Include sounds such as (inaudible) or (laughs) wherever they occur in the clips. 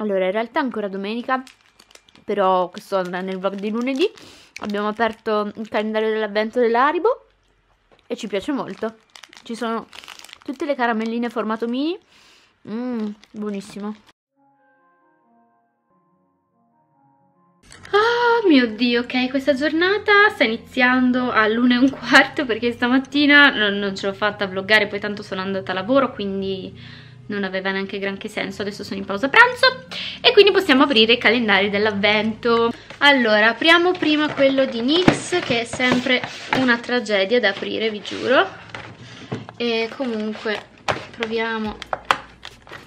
Allora, in realtà è ancora domenica, però questo nel vlog di lunedì abbiamo aperto il calendario dell'avvento dell'Aribo e ci piace molto. Ci sono tutte le caramelline formato mini. Mmm, buonissimo. Oh mio dio, ok, questa giornata sta iniziando all'una e un quarto perché stamattina non ce l'ho fatta a vloggare, poi tanto sono andata a lavoro, quindi non aveva neanche granché senso, adesso sono in pausa pranzo e quindi possiamo aprire i calendari dell'avvento. Allora, apriamo prima quello di NYX che è sempre una tragedia da aprire, vi giuro. E comunque proviamo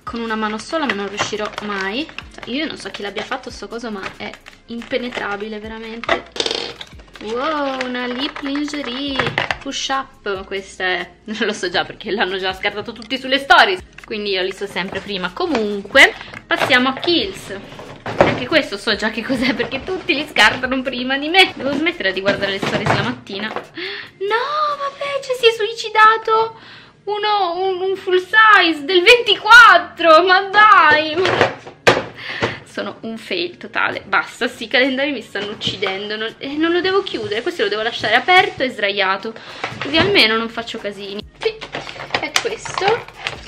con una mano sola ma non riuscirò mai. Cioè, io non so chi l'abbia fatto sto coso ma è impenetrabile veramente. Wow, una lip lingerie push up, questa è, (laughs) non lo so già perché l'hanno già scartato tutti sulle stories, quindi io li so sempre prima. Comunque, passiamo a Kills. Anche questo so già che cos'è perché tutti li scartano prima di me. Devo smettere di guardare le stories la mattina. No, vabbè, ci si è suicidato uno, un, un full size del 24, ma dai! sono un fail totale basta, sti calendari mi stanno uccidendo non, eh, non lo devo chiudere, questo lo devo lasciare aperto e sdraiato così almeno non faccio casini sì, è questo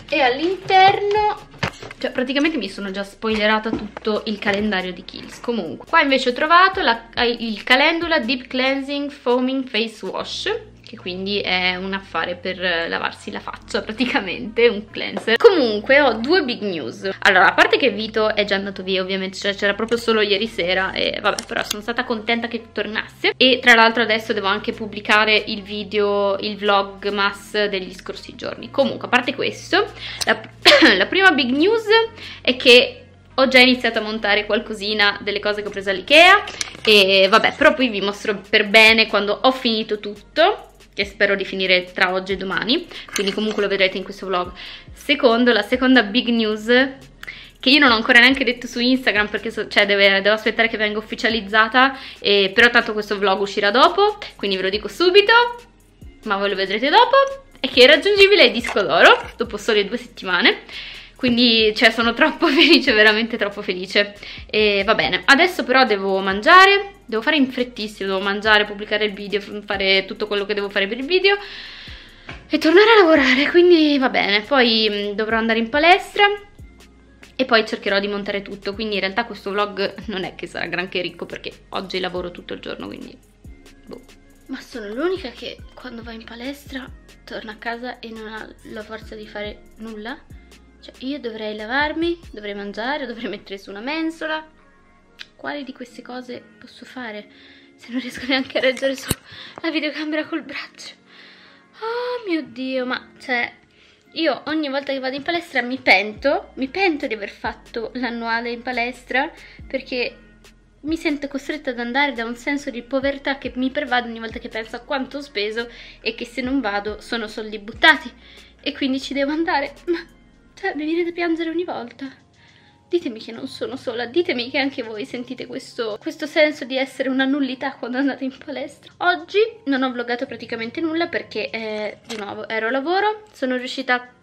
e all'interno cioè praticamente mi sono già spoilerata tutto il calendario di Kills. Comunque qua invece ho trovato la, il Calendula Deep Cleansing Foaming Face Wash che quindi è un affare per lavarsi la faccia (laughs) praticamente, un cleanser. Comunque ho due big news. Allora, a parte che Vito è già andato via ovviamente, cioè c'era proprio solo ieri sera e vabbè, però sono stata contenta che tornasse. E tra l'altro adesso devo anche pubblicare il video, il vlog mass degli scorsi giorni. Comunque, a parte questo, la, (coughs) la prima big news è che ho già iniziato a montare qualcosina delle cose che ho preso all'Ikea e vabbè, però poi vi mostro per bene quando ho finito tutto che spero di finire tra oggi e domani, quindi comunque lo vedrete in questo vlog. Secondo, la seconda big news che io non ho ancora neanche detto su Instagram perché so, cioè deve, devo aspettare che venga ufficializzata, eh, però tanto questo vlog uscirà dopo, quindi ve lo dico subito, ma voi lo vedrete dopo, è che è raggiungibile il disco d'oro dopo sole due settimane. Quindi cioè, sono troppo (laughs) felice, veramente troppo felice. E va bene, adesso però devo mangiare, devo fare in frettissimo, devo mangiare, pubblicare il video, fare tutto quello che devo fare per il video e tornare a lavorare, quindi va bene, poi mm, dovrò andare in palestra e poi cercherò di montare tutto, quindi in realtà questo vlog non è che sarà granché ricco perché oggi lavoro tutto il giorno, quindi boh. Ma sono l'unica che quando va in palestra torna a casa e non ha la forza di fare nulla? Cioè, io dovrei lavarmi, dovrei mangiare, dovrei mettere su una mensola. Quali di queste cose posso fare se non riesco neanche a reggere la videocamera col braccio? Oh mio Dio, ma cioè, io ogni volta che vado in palestra mi pento, mi pento di aver fatto l'annuale in palestra perché mi sento costretta ad andare da un senso di povertà che mi pervade ogni volta che penso a quanto ho speso e che se non vado sono soldi buttati e quindi ci devo andare. Ma cioè, mi viene da piangere ogni volta. Ditemi che non sono sola, ditemi che anche voi sentite questo, questo senso di essere una nullità quando andate in palestra. Oggi non ho vloggato praticamente nulla perché, eh, di nuovo, ero a lavoro, sono riuscita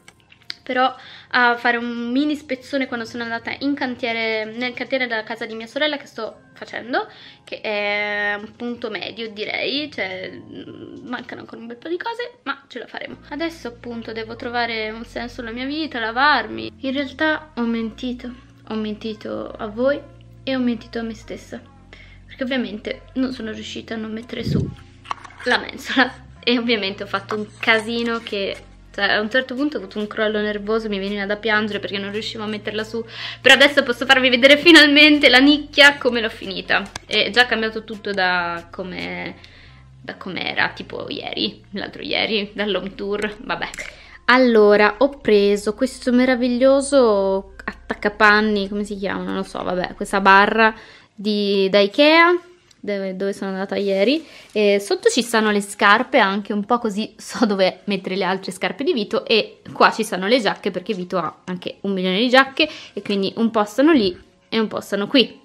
però a fare un mini spezzone quando sono andata in cantiere, nel cantiere della casa di mia sorella che sto facendo, che è un punto medio direi, cioè mm, mancano ancora un bel po' di cose, ma ce la faremo. Adesso appunto devo trovare un senso alla mia vita, lavarmi. In realtà ho mentito, ho mentito a voi e ho mentito a me stessa, perché ovviamente non sono riuscita a non mettere su la mensola (laughs) e ovviamente ho fatto un casino che cioè, a un certo punto ho avuto un crollo nervoso, mi veniva da piangere perché non riuscivo a metterla su. Però adesso posso farvi vedere finalmente la nicchia come l'ho finita. È già cambiato tutto da come da com'era, tipo ieri, l'altro ieri, dall'home tour, vabbè. Allora, ho preso questo meraviglioso attaccapanni, come si chiama? Non lo so, vabbè, questa barra di, da Ikea dove sono andata ieri e sotto ci stanno le scarpe anche un po' così (laughs) so dove mettere le altre scarpe di Vito e qua ci stanno le giacche perché Vito ha anche un milione di giacche e quindi un po' stanno lì e un po' stanno qui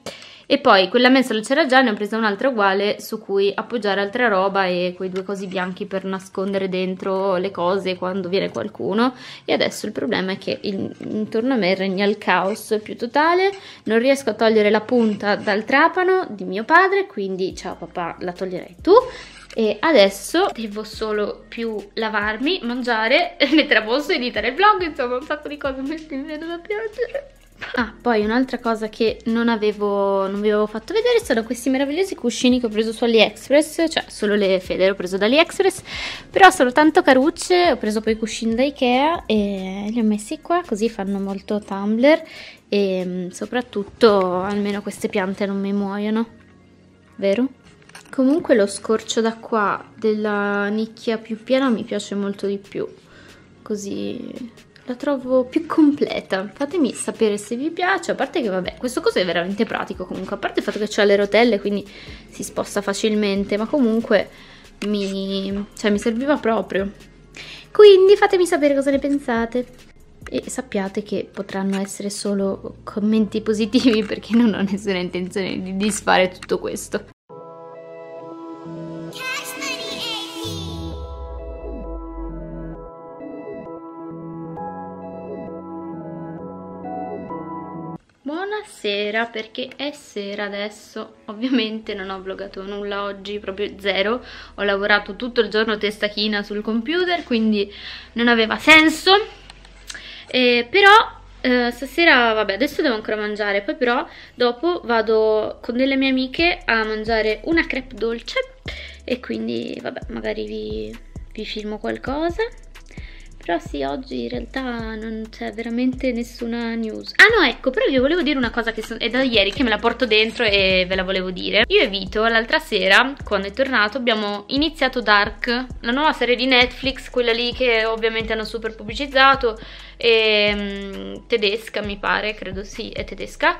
e poi quella mensola c'era già, ne ho presa un'altra uguale su cui appoggiare altra roba e quei due cosi bianchi per nascondere dentro le cose quando viene qualcuno. E adesso il problema è che il, intorno a me regna il caos più totale, non riesco a togliere la punta dal trapano di mio padre, quindi ciao papà, la toglierei tu. E adesso devo solo più lavarmi, mangiare, (laughs) mettere a posto, editare il vlog, insomma un sacco di cose mi viene da piangere. Ah, poi un'altra cosa che non avevo, non vi avevo fatto vedere sono questi meravigliosi cuscini che ho preso su AliExpress, cioè solo le fede ho preso da AliExpress, però sono tanto carucce, ho preso poi i cuscini da Ikea e li ho messi qua, così fanno molto tumbler e mm, soprattutto almeno queste piante non mi muoiono, vero? Comunque lo scorcio da qua della nicchia più piena mi piace molto di più, così la trovo più completa. Fatemi sapere se vi piace, a parte che vabbè, questo coso è veramente pratico comunque, a parte il fatto che c'ha le rotelle, quindi si sposta facilmente, ma comunque mi, cioè, mi serviva proprio. Quindi fatemi sapere cosa ne pensate. E sappiate che potranno essere solo commenti positivi (laughs) perché non ho nessuna intenzione di disfare tutto questo. Buonasera perché è sera adesso, (laughs) ovviamente non ho vlogato nulla oggi, proprio zero, ho lavorato tutto il giorno testa china sul computer quindi non aveva senso, eh, però eh, stasera, vabbè adesso devo ancora mangiare, poi però dopo vado con delle mie amiche a mangiare una crepe dolce. E quindi vabbè magari vi, vi filmo qualcosa però sì, oggi in realtà non c'è veramente nessuna news. Ah no, ecco, però vi volevo dire una cosa che è da ieri che me la porto dentro e ve la volevo dire. Io e Vito l'altra sera, quando è tornato, abbiamo iniziato Dark, la nuova serie di Netflix, quella lì che ovviamente hanno super pubblicizzato, e, um, tedesca mi pare, credo sì, è tedesca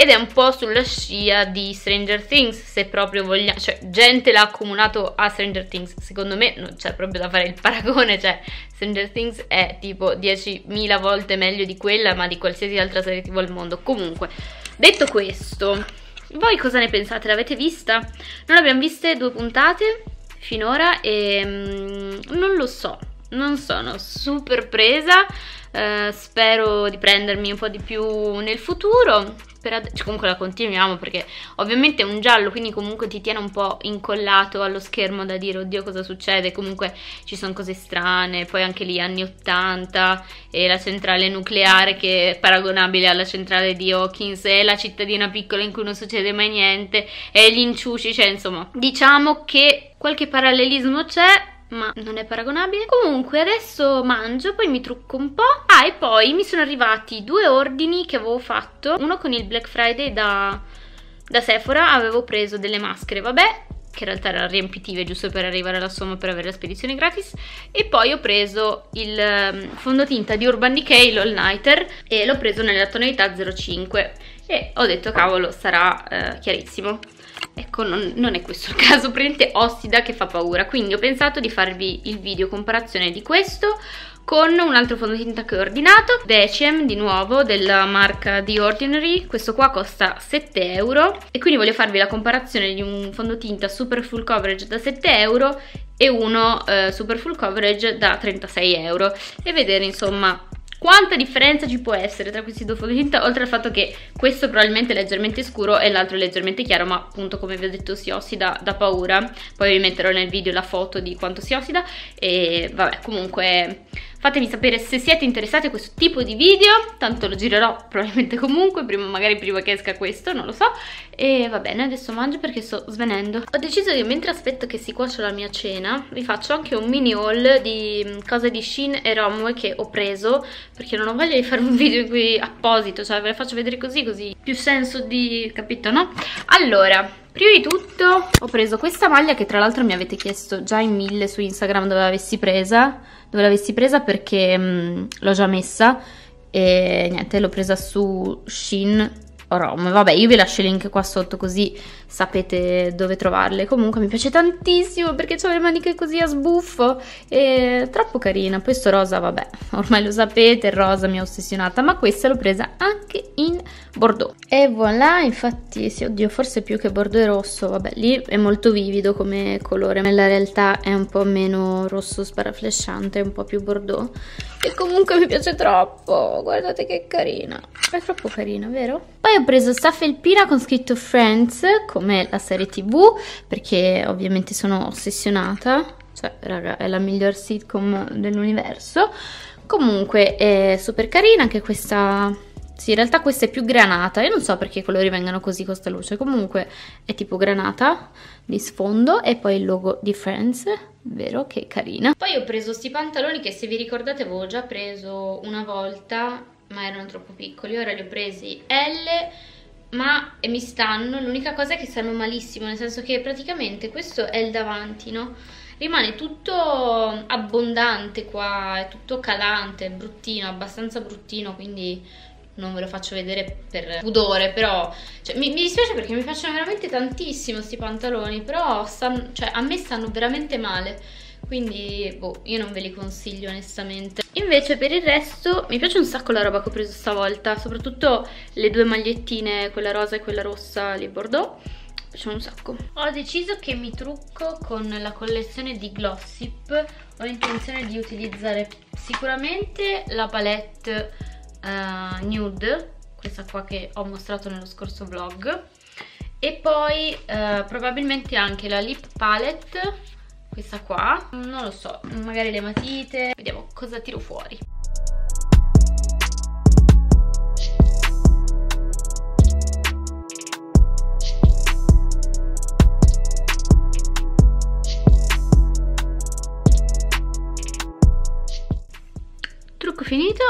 ed è un po' sulla scia di Stranger Things, se proprio vogliamo, cioè gente l'ha accomunato a Stranger Things, secondo me non c'è proprio da fare il paragone, cioè Stranger Things è tipo 10.000 volte meglio di quella, ma di qualsiasi altra serie tv al mondo. Comunque, detto questo, voi cosa ne pensate? L'avete vista? Non abbiamo viste due puntate finora e mm, non lo so, non sono super presa, eh, spero di prendermi un po' di più nel futuro. Ad- cioè, comunque la continuiamo perché ovviamente è un giallo quindi comunque ti tiene un po' incollato allo schermo da dire oddio cosa succede? Comunque ci sono cose strane poi anche lì anni 80 e la centrale nucleare che è paragonabile alla centrale di Hawkins e la cittadina piccola in cui non succede mai niente e gli inciuci cioè insomma diciamo che qualche parallelismo c'è ma non è paragonabile. Comunque adesso mangio, poi mi trucco un po'. Ah, e poi mi sono arrivati due ordini che avevo fatto. Uno con il Black Friday da, da Sephora, avevo preso delle maschere, vabbè, che in realtà erano riempitive giusto per arrivare alla somma per avere la spedizione gratis e poi ho preso il um, fondotinta di Urban Decay l'All Nighter e l'ho preso nella tonalità 05 e ho detto cavolo sarà uh, chiarissimo ecco non, non, è questo il caso, prende ossida che fa paura. Quindi ho pensato di farvi il video comparazione di questo con un altro fondotinta che ho ordinato Deciem di nuovo della marca The Ordinary. Questo qua costa 7 euro. E quindi voglio farvi la comparazione di un fondotinta super full coverage da 7 euro e uno eh, super full coverage da 36 euro. E vedere insomma quanta differenza ci può essere tra questi due fondotinta, oltre al fatto che questo probabilmente è leggermente scuro e l'altro è leggermente chiaro, ma appunto come vi ho detto si ossida da paura. Poi vi metterò nel video la foto di quanto si ossida e vabbè, comunque Fatemi sapere se siete interessati a questo tipo di video, tanto lo girerò probabilmente comunque, prima, magari prima che esca questo, non lo so. E va bene, adesso mangio perché sto svenendo. Ho deciso che mentre aspetto che si cuocia la mia cena, vi faccio anche un mini haul di mm, cose di Shein e Romwe che ho preso, perché non ho voglia di fare un (laughs) video cui apposito, cioè ve le faccio vedere così, così più senso di... capito, no? Allora, Prima di tutto ho preso questa maglia che tra l'altro mi avete chiesto già in mille su Instagram dove l'avessi presa, dove l'avessi presa perché mm, l'ho già messa e niente l'ho presa su Shein Rom. Vabbè, io vi lascio il link qua sotto così sapete dove trovarle. Comunque mi piace tantissimo perché ho le maniche così a sbuffo e troppo carina. Poi sto rosa, vabbè, (laughs) ormai lo sapete, il rosa mi ha ossessionata, ma questa l'ho presa anche in Bordeaux. E voilà, infatti, sì, oddio, forse più che bordeaux e rosso, vabbè, lì è molto vivido come colore, nella realtà è un po' meno rosso sparaflesciante, un po' più bordeaux. E comunque mi piace troppo, guardate che carina, è troppo carina, vero? Poi ho preso sta felpina con scritto Friends, come la serie tv, perché ovviamente sono ossessionata, cioè, raga, è la miglior sitcom dell'universo. Comunque è super carina anche questa sì, in realtà questa è più granata, io non so perché i colori vengano così con questa luce, comunque è tipo granata di sfondo e poi il logo di Friends, vero? Che carina. Poi ho preso questi pantaloni che se vi ricordate avevo già preso una volta, ma erano troppo piccoli, ora li ho presi L ma mi stanno, l'unica cosa è che stanno malissimo, nel senso che praticamente questo è il davanti, no? Rimane tutto abbondante qua, è tutto calante, bruttino, abbastanza bruttino, quindi non ve lo faccio vedere per pudore, però cioè, mi, mi, dispiace perché mi piacciono veramente tantissimo questi pantaloni, però stanno, cioè, a me stanno veramente male, quindi boh, io non ve li consiglio onestamente. Invece per il resto mi piace un sacco la roba che ho preso stavolta, soprattutto le due magliettine, quella rosa e quella rossa di Bordeaux, piacciono un sacco. Ho deciso che mi trucco con la collezione di Glossip, ho intenzione di utilizzare sicuramente la palette uh, nude, questa qua che ho mostrato nello scorso vlog, e poi uh, probabilmente anche la lip palette, questa qua, non lo so, magari le matite, vediamo cosa tiro fuori. Trucco finito,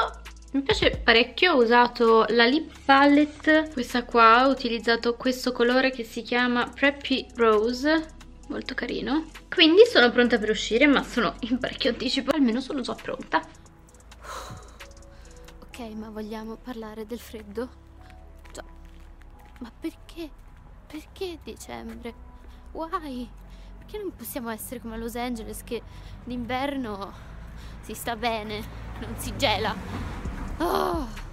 mi piace parecchio, ho usato la lip palette, questa qua, ho utilizzato questo colore che si chiama Preppy Rose, molto carino. Quindi sono pronta per uscire, ma sono in parecchio anticipo, almeno sono già pronta. Ok, ma vogliamo parlare del freddo? Già. Ma perché? Perché dicembre? Why? Perché non possiamo essere come a Los Angeles che d'inverno si sta bene, non si gela? Oh.